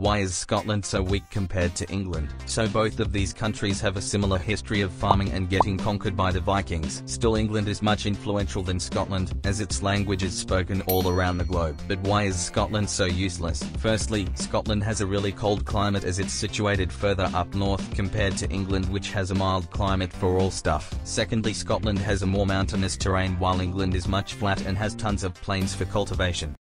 Why is Scotland so weak compared to England? So both of these countries have a similar history of farming and getting conquered by the Vikings. Still England is much influential than Scotland, as its language is spoken all around the globe. But why is Scotland so useless? Firstly, Scotland has a really cold climate as it's situated further up north compared to England which has a mild climate for all stuff. Secondly Scotland has a more mountainous terrain while England is much flat and has tons of plains for cultivation.